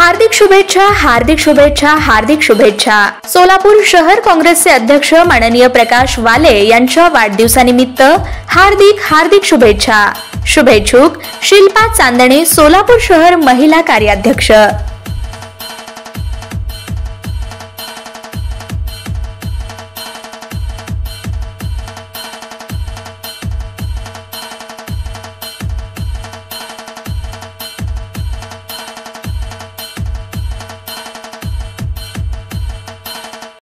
हार्दिक शुभेच्छा हार्दिक शुभेच्छा हार्दिक शुभेच्छा. सोलापूर शहर काँग्रेसचे अध्यक्ष माननीय प्रकाश वाले यांच्या वाढदिवसानिमित्त हार्दिक हार्दिक शुभेच्छा. शुभेच्छुक शिल्पा चांदणे सोलापूर शहर महिला कार्याध्यक्ष.